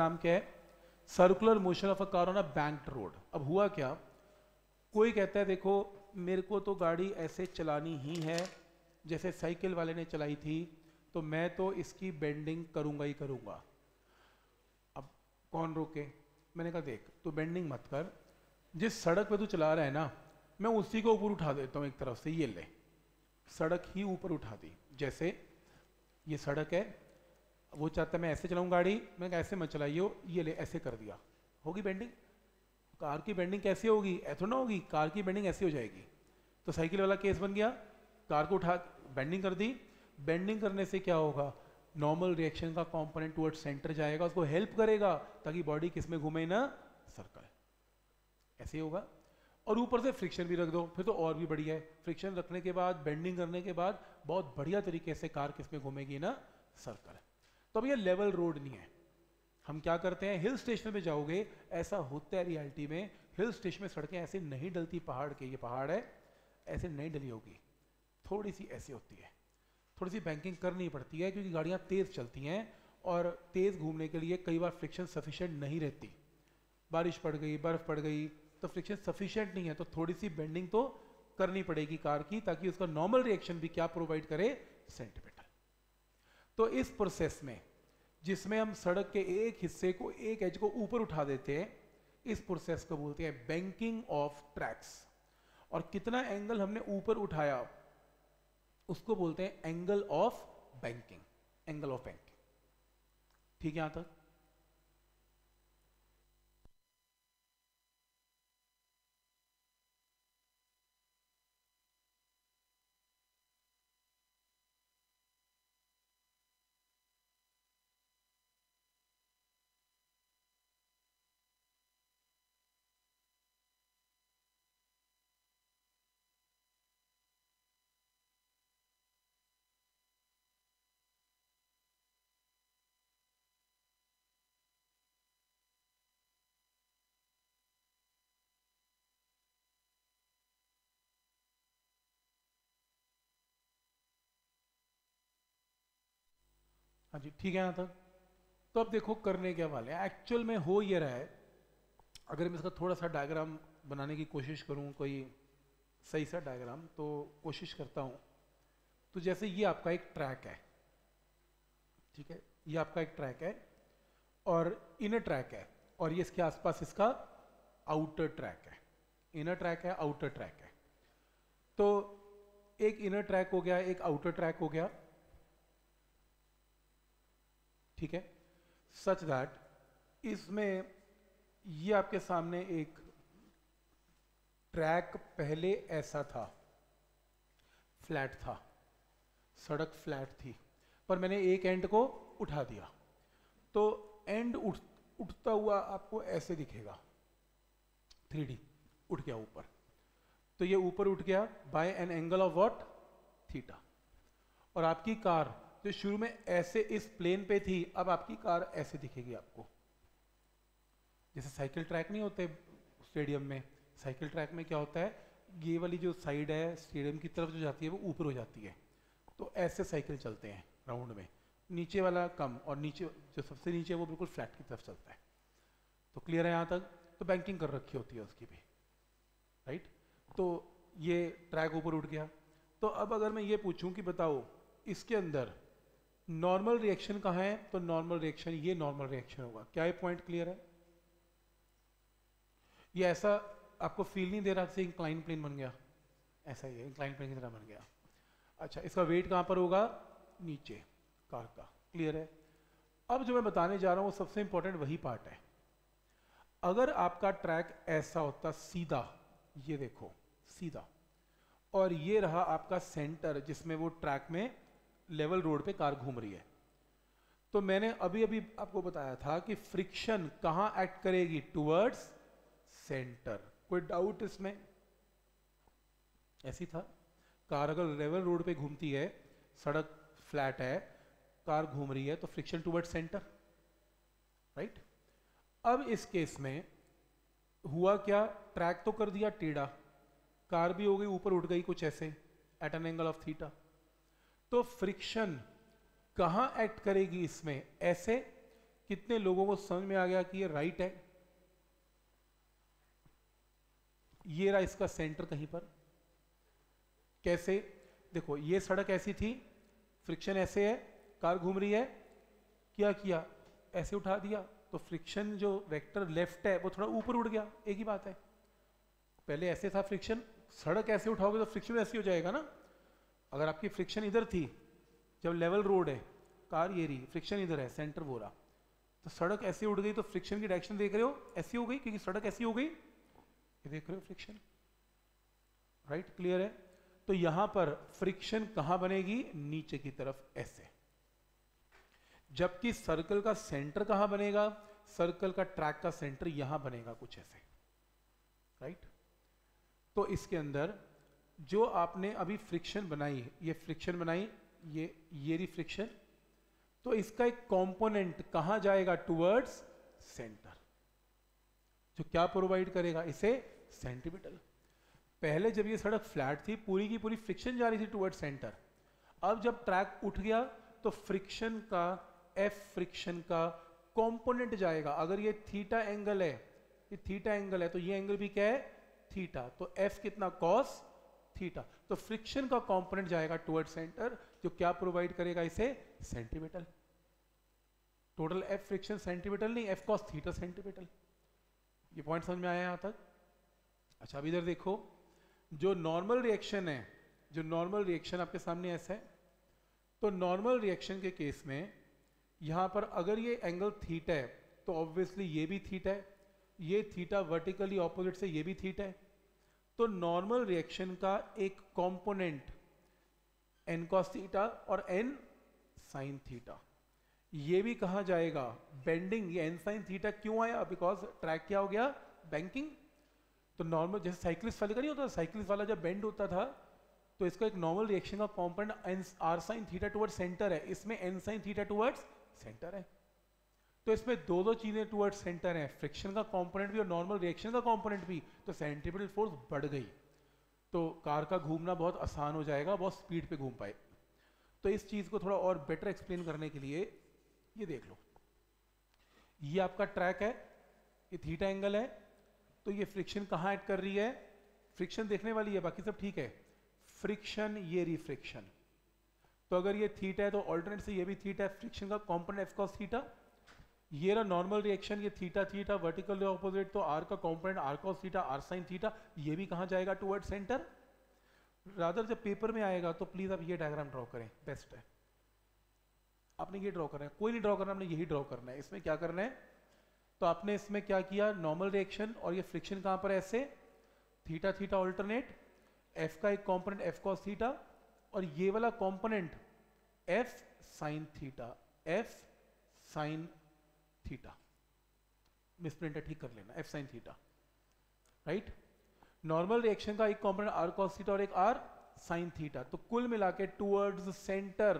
नाम क्या है? Circular motion of a car on a bank road अब हुआ क्या? कोई कहता है, देखो, मेरे को तो गाड़ी ऐसे चलानी ही है, जैसे साइकिल वाले ने चलाई थी तो मैं तो इसकी बेंडिंग करूँगा ही करूँगा। अब कौन रोके? मैंने कहा, देख, तू बेंडिंग मत कर। जिस सड़क पे तू चला रहा है ना, मैं उसी को ऊपर उठा देता हूँ एक तरफ़ से, ये ले। सड़क ही ऊपर उठा दी। जैसे ये सड़क है वो चाहता है, मैं ऐसे चलाऊँ गाड़ी, मैं ऐसे मत चलाइयो, ये ले, ऐसे कर दिया। होगी बेंडिंग कार की बेंडिंग कैसे होगी? ऐसा ना होगी, कार की बेंडिंग ऐसी हो जाएगी। तो साइकिल वाला केस बन गया, कार को उठा बेंडिंग कर दी। बेंडिंग करने से क्या होगा? नॉर्मल रिएक्शन का कंपोनेंट टुवर्ड सेंटर जाएगा, उसको हेल्प करेगा, ताकि बॉडी किसमें घूमे ना? सर्कल ऐसे होगा। और ऊपर से फ्रिक्शन भी रख दो, फिर तो और भी बढ़िया है। फ्रिक्शन रखने के बाद बेंडिंग करने के बाद, बहुत बढ़िया तरीके से कार किसमें घूमेगी ना? सर्कल तो अब ये लेवल रोड नहीं है। हम क्या करते हैं? हिल स्टेशन पे जाओगे, ऐसा होता है रियलिटी में हिल स्टेशन में सड़कें ऐसे नहीं डलती पहाड़ के, ये पहाड़ है, ऐसे नहीं डली होगी। थोड़ी सी ऐसी होती है। थोड़ी सी बैंकिंग करनी पड़ती है क्योंकि गाड़ियाँ तेज़ चलती हैं और तेज़ घूमने के लिए कई बार फ्रिक्शन सफिशेंट नहीं रहती। बारिश पड़ गई, बर्फ़ पड़ गई तो फ्रिक्शन सफिशेंट नहीं है तो थोड़ी सी बेंडिंग तो करनी पड़ेगी कार की ताकि उसका नॉर्मल रिएक्शन भी क्या प्रोवाइड करे? सेंटीमीटर तो इस प्रोसेस में, जिसमें हम सड़क के एक हिस्से को, एक एज को ऊपर उठा देते हैं, इस प्रोसेस को बोलते हैं बैंकिंग ऑफ़ ट्रैक्स और कितना एंगल हमने ऊपर उठाया, उसको बोलते हैं angle of banking angle of banking ठीक है यहाँ तक? हाँ जी, ठीक है यहाँ तक तो अब देखो करने क्या वाले हैं? एक्चुअल में हो ये रहा है, अगर मैं इसका थोड़ा सा डायग्राम बनाने की कोशिश करूँ, कोई सही सा डायग्राम तो कोशिश करता हूँ। तो जैसे ये आपका एक ट्रैक है, ठीक है? ये आपका एक ट्रैक है, और इनर ट्रैक है, और ये इसके आसपास इसका आउटर ट्रैक है। इनर ट्रैक है आउटर ट्रैक है। तो एक इनर ट्रैक हो गया, एक आउटर ट्रैक हो गया ठीक है? सच दैट इसमें ये आपके सामने एक ट्रैक पहले ऐसा था। फ्लैट था। सड़क फ्लैट थी। पर मैंने एक एंड को उठा दिया। तो एंड उठ, उठता हुआ आपको ऐसे दिखेगा। थ्री उठ गया ऊपर। तो ये ऊपर उठ गया by an angle of what theta और आपकी कार जो शुरू में ऐसे इस प्लेन पे थी, अब आपकी कार ऐसे दिखेगी आपको। जैसे साइकिल ट्रैक नहीं होते स्टेडियम में। साइकिल ट्रैक में क्या होता है? ये वाली जो साइड है स्टेडियम की तरफ़ जो जाती है, वो ऊपर हो जाती है। तो ऐसे साइकिल चलते हैं राउंड में। नीचे वाला कम और नीचे, जो सबसे नीचे वो बिल्कुल फ्लैट की तरफ़ चलता है। तो क्लियर है यहाँ तक? तो बैंकिंग कर रखी होती है उसकी भी। राइट तो ये ट्रैक ऊपर उठ गया। तो अब अगर मैं ये पूछूँ कि बताओ, इसके अंदर नॉर्मल रिएक्शन कहाँ है तो नॉर्मल रिएक्शन, ये नॉर्मल रिएक्शन होगा। क्या ये पॉइंट क्लियर है? ये ऐसा आपको फील नहीं दे रहा से इंक्लाइन प्लेन बन गया। ऐसा ही है इंक्लाइन प्लेन की तरह बन गया। अच्छा इसका वेट कहाँ पर होगा? नीचे कार का। क्लियर है? अब जो मैं बताने जा रहा हूँ सबसे इंपॉर्टेंट वही पार्ट है। अगर आपका ट्रैक ऐसा होता सीधा, ये देखो, सीधा, और ये रहा आपका सेंटर जिसमें वो ट्रैक में लेवल रोड पे कार घूम रही है। तो मैंने अभी अभी आपको बताया था कि फ्रिक्शन कहाँ एक्ट करेगी? टुवर्ड्स सेंटर कोई डाउट इसमें? ऐसी था। कार अगर लेवल रोड पे घूमती है, सड़क फ्लैट है, कार घूम रही है तो फ्रिक्शन टुवर्ड सेंटर राइट अब इस केस में हुआ क्या? ट्रैक तो कर दिया टेढ़ा। कार भी हो गई, ऊपर उठ गई कुछ ऐसे at an angle of theta तो फ्रिक्शन कहाँ एक्ट करेगी इसमें? ऐसे कितने लोगों को समझ में आ गया कि ये राइट है? ये रहा इसका सेंटर कहीं पर। कैसे? देखो, ये सड़क ऐसी थी फ्रिक्शन ऐसे है, कार घूम रही है, क्या किया? ऐसे उठा दिया। तो फ्रिक्शन जो वेक्टर लेफ़्ट है, वो थोड़ा ऊपर उड़ गया। एक ही बात है। पहले ऐसे था फ्रिक्शन सड़क ऐसे उठाओगे तो फ्रिक्शन ऐसे हो जाएगा ना? अगर आपकी फ्रिक्शन इधर थी, जब लेवल रोड है, कार ये रही फ्रिक्शन इधर है सेंटर वो रहा तो सड़क ऐसी उड़ गई तो फ्रिक्शन की डायरेक्शन देख रहे हो, ऐसी हो गई, क्योंकि सड़क ऐसी हो गई, ये देख रहे हो फ्रिक्शन राइट क्लियर है? तो यहाँ पर फ्रिक्शन कहाँ बनेगी? नीचे की तरफ़ ऐसे। जबकि सर्कल का सेंटर कहाँ बनेगा? सर्कल का ट्रैक का सेंटर यहाँ बनेगा कुछ ऐसे राइट तो इसके अंदर जो आपने अभी फ्रिक्शन बनाई है, ये फ्रिक्शन बनाई, ये ये री फ्रिक्शन तो इसका एक कंपोनेंट कहाँ जाएगा? टुवर्ड्स सेंटर जो क्या प्रोवाइड करेगा? इसे सेंटीमीटर पहले जब ये सड़क फ्लैट थी, पूरी की पूरी फ्रिक्शन जा रही थी टुवर्ड सेंटर अब जब ट्रैक उठ गया तो फ्रिक्शन का एफ़ फ्रिक्शन का कंपोनेंट जाएगा. अगर ये थीटा एंगल है, ये थीटा एंगल है तो ये एंगल भी क्या है? थीटा तो एफ़ कितना? Cos theta. तो फ्रिक्शन का कंपोनेंट जाएगा टुवर्ड सेंटर जो क्या प्रोवाइड करेगा इसे? Centimetre total F friction centimetre नहीं एफ़ कॉस थीटा सेंटीमीटर ये पॉइंट समझ में आया यहाँ तक? अच्छा अब इधर देखो। जो नॉर्मल रिएक्शन है, जो नॉर्मल रिएक्शन आपके सामने ऐसा है तो नॉर्मल रिएक्शन के केस में यहाँ पर अगर ये एंगल थीटा है तो ऑब्वियसली ये भी थीटा है, ये थीटा वर्टिकली ऑपोजिट से ये भी थीटा है। तो नॉर्मल रिएक्शन का एक कंपोनेंट एन कॉस थीटा और एन साइन थीटा ये भी कहा जाएगा बेंडिंग ये एन साइन थीटा क्यों आया? बिकॉज़ ट्रैक क्या हो गया? बैंकिंग तो नॉर्मल जैसे साइक्लिस्ट वाले का नहीं होता साइक्लिस्ट वाला जब बेंड होता था तो इसका एक नॉर्मल रिएक्शन का component R sine theta toward centre है। इसमें N sine theta towards centre है। तो इसमें दो दो चीज़ें टुवर्ड सेंटर हैं। फ्रिक्शन का कंपोनेंट भी और नॉर्मल रिएक्शन का कंपोनेंट भी। तो सेंट्रीपिटल फोर्स बढ़ गई। तो कार का घूमना बहुत आसान हो जाएगा, बहुत स्पीड पे घूम पाए। तो इस चीज़ को थोड़ा और बेटर एक्सप्लेन करने के लिए ये देख लो। ये आपका ट्रैक है, ये थीटा एंगल है। तो ये फ्रिक्शन कहाँ ऐड कर रही है? फ्रिक्शन देखने वाली है, बाकी सब ठीक है। फ्रिक्शन ये रिफ्रिक्शन तो अगर ये थीटा है तो ऑल्टरनेट से ये भी थीटा है। फ्रिक्शन का कॉम्पोनेंट एफ़ कॉस थीटा ये रहा नॉर्मल रिएक्शन ये थीटा थीटा वर्टिकल ऑपोजिट तो आर का component R cos theta R sine theta ये भी कहाँ जाएगा? टुवर्ड सेंटर रादर जब पेपर में आएगा तो प्लीज़ आप ये डायग्राम ड्रॉ करें. बेस्ट है. आपने ये ड्रॉ करना है. कोई नहीं ड्रॉ करना आपने यही ड्रॉ करना है. इसमें क्या करना है? तो आपने इसमें क्या किया? नॉर्मल रिएक्शन और ये फ्रिक्शन कहाँ पर ऐसे? थीटा थीटा ऑल्टरनेट एफ़ का एक कंपोनेंट एफ़ कॉस थीटा और ये वाला component F sine theta F sine theta. Misprint है, ठीक कर लेना, F sine theta. Right normal reaction का एक कंपोनेंट आर कॉस थीटा और एक आर साइन थीटा तो कुल मिला के टूवर्ड्स सेंटर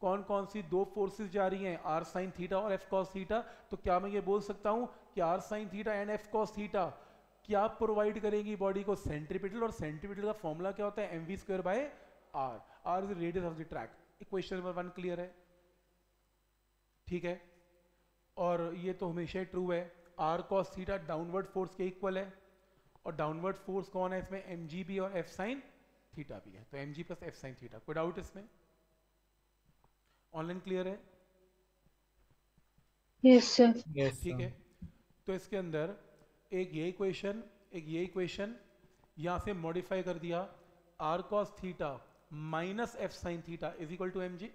कौन कौन सी दो फोर्सेस जा रही हैं? आर साइन थीटा और एफ़ कॉस थीटा तो क्या मैं ये बोल सकता हूँ कि R sine theta and F cos theta क्या प्रोवाइड करेगी बॉडी को? सेंट्रीपिटल और सेंट्रीपिटल का फॉर्मूला क्या होता है? M V square by R R is radius of the track equation number one clear है। ठीक है? और ये तो हमेशा ही ट्रू है। R cos theta downward force के इक्वल है। और डाउनवर्ड फोर्स कौन है इसमें? एम जी बी और एफ़ साइन थीटा भी है। तो M G plus F sine theta कोई डाउट इसमें? ऑनलाइन क्लियर है? यस सर yes ठीक है। तो इसके अंदर एक ये इक्वेशन एक ये इक्वेशन यहाँ से मॉडिफाई कर दिया। R cos theta minus F sine theta is equal to M G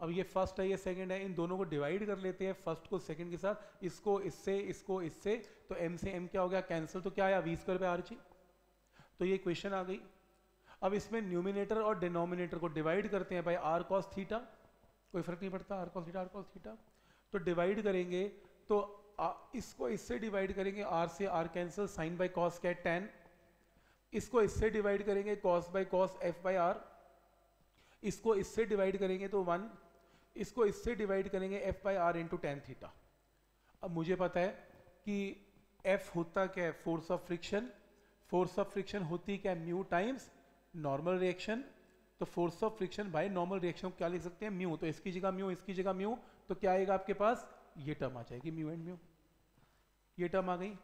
अब ये फ़र्स्ट है ये सेकंड है इन दोनों को डिवाइड कर लेते हैं फ़र्स्ट को सेकंड के साथ इसको इससे इसको इससे तो एम से एम क्या हो गया? कैंसिल तो क्या आया? वी स्क्वायर पे आर जी तो ये क्वेश्चन आ गई। अब इसमें न्यूमिनेटर और डिनोमिनेटर को डिवाइड करते हैं भाई आर कॉस थीटा कोई फ़र्क नहीं पड़ता R cos theta R cos theta तो डिवाइड करेंगे तो आ, इसको इससे डिवाइड करेंगे आर से R cancel sine by cos क्या टेन इसको इससे डिवाइड करेंगे cos by cos F by R इसको इससे डिवाइड करेंगे तो वन इसको इससे डिवाइड करेंगे F by R into tan theta अब मुझे पता है कि एफ़ होता क्या है? Force of friction force of friction होती क्या है? म्यू टाइम्स नॉर्मल रिएक्शन तो force of friction by normal reaction क्या लिख सकते हैं? म्यू तो इसकी जगह म्यू इसकी जगह म्यू तो क्या आएगा आपके पास? ये टर्म आ जाएगी म्यू एंड म्यू ये टर्म आ गई.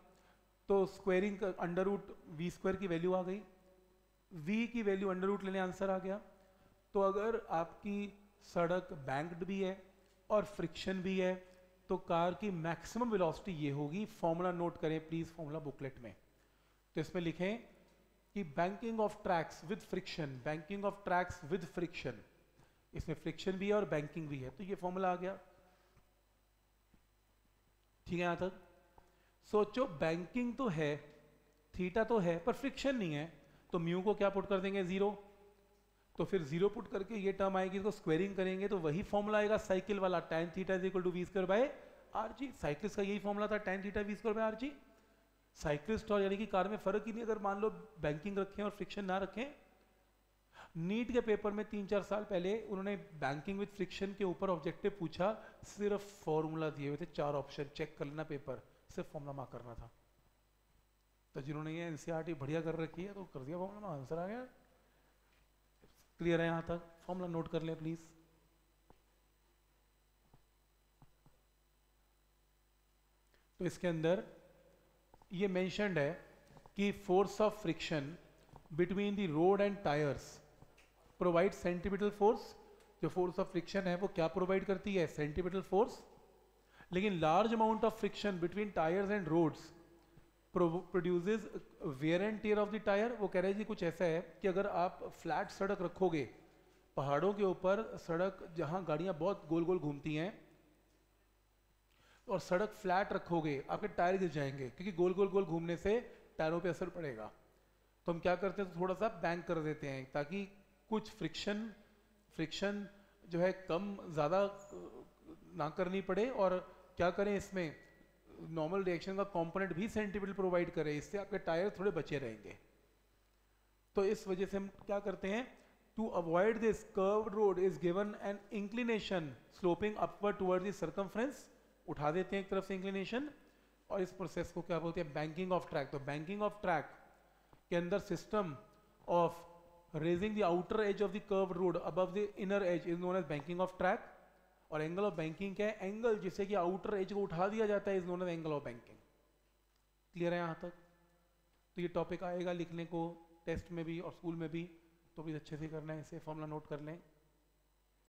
तो squaring under root V square की वैल्यू आ गई. वी की वैल्यू अंडर रूट लेने आंसर आ गया. तो अगर आपकी सड़क बैंक्ड भी है और फ्रिक्शन भी है तो कार की मैक्सिमम वेलोसिटी ये होगी। फॉर्मूला नोट करें प्लीज़ फॉर्मूला बुकलेट में। तो इसमें लिखें कि banking of tracks with friction banking of tracks with friction इसमें फ्रिक्शन भी है और बैंकिंग भी है। तो ये फॉर्मूला आ गया। ठीक है यहाँ तक? सोचो बैंकिंग तो है थीटा तो है, पर फ्रिक्शन नहीं है। तो म्यू को क्या पुट कर देंगे? ज़ीरो तो फिर ज़ीरो पुट करके ये टर्म आएगी, इसको स्क्वेयरिंग करेंगे तो वही फॉर्मूला आएगा साइकिल वाला tan theta equal to V square by R G cyclist का यही फॉर्मूला था tan theta V square by R G cyclist और यानी कि कार में फ़र्क ही नहीं, अगर मान लो बैंकिंग रखें और फ्रिक्शन ना रखें नीट के पेपर में तीन चार साल पहले उन्होंने बैंकिंग विद फ्रिक्शन के ऊपर ऑब्जेक्टिव पूछा, सिर्फ़ फॉर्मूला दिए हुए थे, चार ऑप्शन चेक कर लेना पेपर सिर्फ़ फॉर्मूला मार्क करना था। तो जिन्होंने ये एनसीआरटी e बढ़िया कर रखी है तो कर दिया फॉर्मूला आंसर आ गया। क्लियर है यहाँ तक? फॉर्मूला नोट कर ले प्लीज़ तो इसके अंदर ये मेंशनड है कि force of friction between the road and tyres provide centimetre force जो फोर्स ऑफ़ फ्रिक्शन है, वो क्या प्रोवाइड करती है? सेंटीमीटर फोर्स लेकिन large amount of friction between tyres and roads produces wear and tear of the tyre वो कह रहे हैं जी कुछ ऐसा है कि अगर आप फ्लैट सड़क रखोगे, पहाड़ों के ऊपर सड़क जहाँ गाड़ियाँ बहुत गोल गोल घूमती हैं, और सड़क फ्लैट रखोगे, आपके टायर गिर जाएँगे, क्योंकि गोल गोल गोल घूमने से टायरों पे असर पड़ेगा। तो हम क्या करते हैं तो थोड़ा सा बैंक कर देते हैं, ताकि कुछ फ्रिक्शन फ्रिक्शन जो है कम, ज़्यादा, ना करनी पड़े, और क्या करें इसमें नॉर्मल रिएक्शन का कंपोनेंट भी सेंटीमीटर प्रोवाइड करे, इससे आपके टायर थोड़े बचे रहेंगे। तो इस वजह से हम क्या करते हैं to avoid this curve road is given an inclination sloping upward toward the circumference उठा देते हैं एक तरफ़ से इंक्लिनेशन और इस प्रोसेस को क्या बोलते हैं बैंकिंग ऑफ़ ट्रैक तो बैंकिंग ऑफ़ ट्रैक के अंदर system of raising the outer edge of the curve road above the inner edge is known as banking of track और एंगल ऑफ़ बैंकिंग क्या है? एंगल जिससे कि आउटर एज को उठा दिया जाता है is known as angle of banking clear है यहाँ तक? तो ये टॉपिक आएगा लिखने को टेस्ट में भी और स्कूल में भी तो भी अच्छे से करना है, इसे फॉर्मूला नोट कर लें।